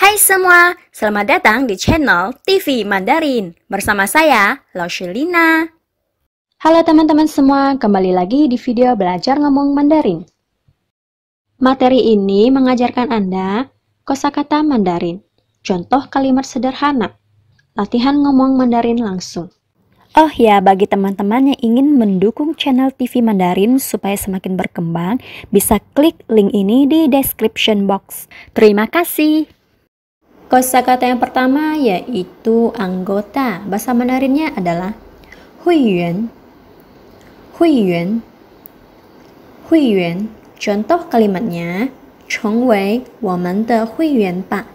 Hai semua, selamat datang di channel TV Mandarin bersama saya, Lau Shilina. Halo teman-teman semua, kembali lagi di video belajar ngomong Mandarin. Materi ini mengajarkan Anda kosakata Mandarin, contoh kalimat sederhana, latihan ngomong Mandarin langsung. Oh ya, bagi teman-teman yang ingin mendukung channel TV Mandarin supaya semakin berkembang, bisa klik link ini di description box. Terima kasih. Kosakata yang pertama yaitu anggota. Bahasa Mandarinnya adalah huiyuan. Huiyuan. Huiyuan. Contoh kalimatnya, 成为我们的会员吧。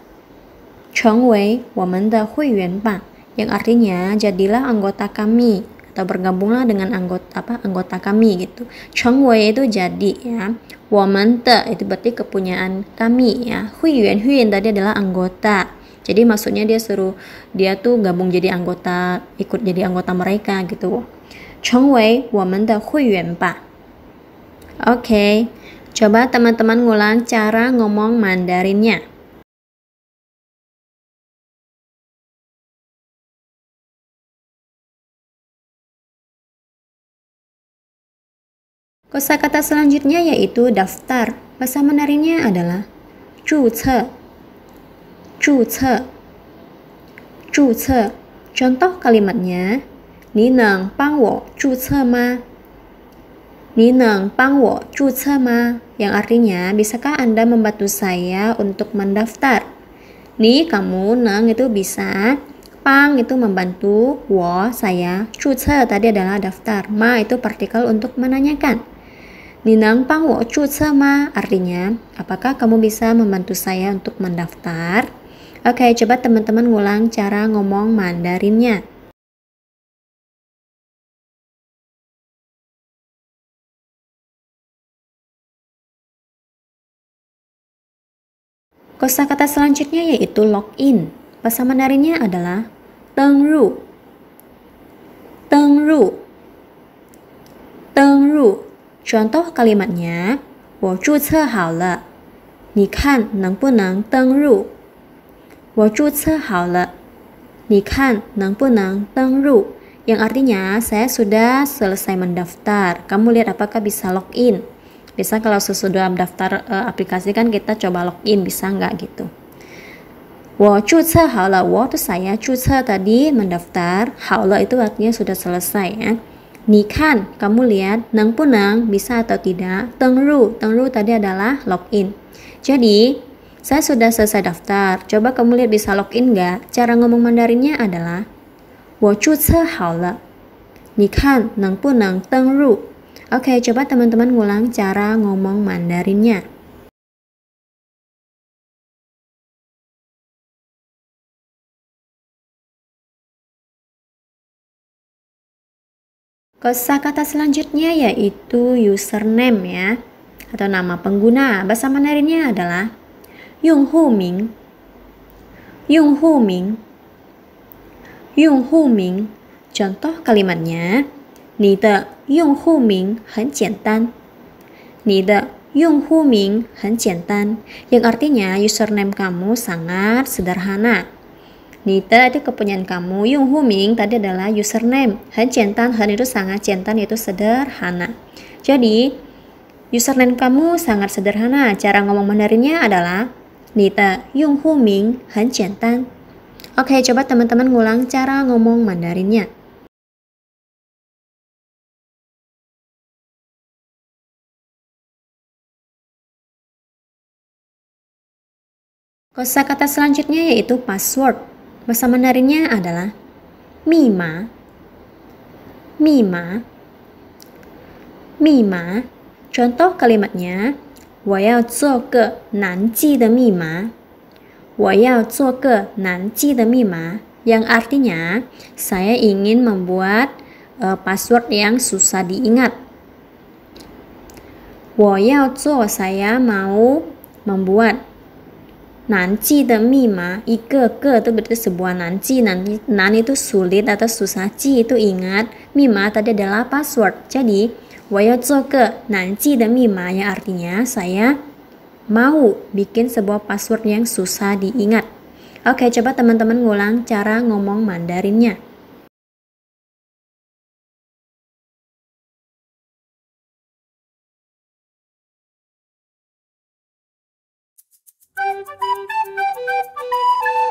成为我们的会员吧。yang artinya jadilah anggota kami atau bergabunglah dengan anggota apa anggota kami gitu. Chengwei itu jadi ya. Woman itu berarti kepunyaan kami ya. Huiyuan huiyuan tadi adalah anggota. Jadi maksudnya dia suruh dia tuh gabung jadi anggota, ikut jadi anggota mereka gitu. Chengwei woman de huiyuan ba. Oke. Coba teman-teman ngulang cara ngomong Mandarinnya. Kosa kata selanjutnya yaitu daftar. Bahasa Mandarinnya adalah Chu ce. Chu ce. Chu. Contoh kalimatnya, Ni neng ma? Ni ma? Yang artinya, bisakah Anda membantu saya untuk mendaftar? Ni kamu, neng itu bisa, pang itu membantu, wo saya, chu tadi adalah daftar, ma itu partikel untuk menanyakan. Ninang pang wo cuce ma artinya apakah kamu bisa membantu saya untuk mendaftar? Oke, coba teman-teman ngulang cara ngomong Mandarinnya. Kosakata selanjutnya yaitu login. Bahasa Mandarinnya adalah tengru. Tengru. Tengru. Contoh kalimatnya, 我注册好了，你看能不能登入？我注册好了，你看能不能登入？Yang artinya saya sudah selesai mendaftar. Kamu lihat apakah bisa login? Bisa kalau sesudah mendaftar uh, aplikasi kan kita coba login bisa nggak gitu. 我注册好了，我 itu saya 注册 tadi mendaftar, 好了 itu artinya sudah selesai ya. Nikan, kamu lihat, nang punang bisa atau tidak? Tengru, tengru tadi adalah login. Jadi, saya sudah selesai daftar. Coba kamu lihat bisa login nggak? Cara ngomong Mandarinnya adalah, wo chu. Nikan, nang punang tengru. Oke, coba teman-teman ngulang cara ngomong Mandarinnya. Kosakata selanjutnya yaitu username ya atau nama pengguna. Bahasa Mandarinnya adalah Yung Hu Ming. Yung Hu Ming. Yung Hu Ming. Contoh kalimatnya, 你的用户名很简单。你的用户名很简单. Yang artinya username kamu sangat sederhana. Nita itu kepunyaan kamu. Yung Huming tadi adalah username. Han Centan, Han itu sangat centan yaitu sederhana. Jadi, username kamu sangat sederhana. Cara ngomong Mandarinnya adalah Nita Yung Huming Han Centan. Oke, coba teman-teman ngulang cara ngomong Mandarinnya. Kosakata selanjutnya yaitu password. Bahasa Mandarinnya adalah Mima. Mima. Mima. Contoh kalimatnya, 我要做个难记的密码。我要做个难记的密码 yang artinya saya ingin membuat uh, password yang susah diingat. 我要做 saya mau membuat Nanci dan mima, ike ke itu berarti sebuah nanci, nanti nan itu sulit atau susah, ci itu ingat, mima tadi adalah password. Jadi, waya ke nanci dan mima yang artinya saya mau bikin sebuah password yang susah diingat. Oke, coba teman-teman ngulang cara ngomong Mandarinnya. Thank you.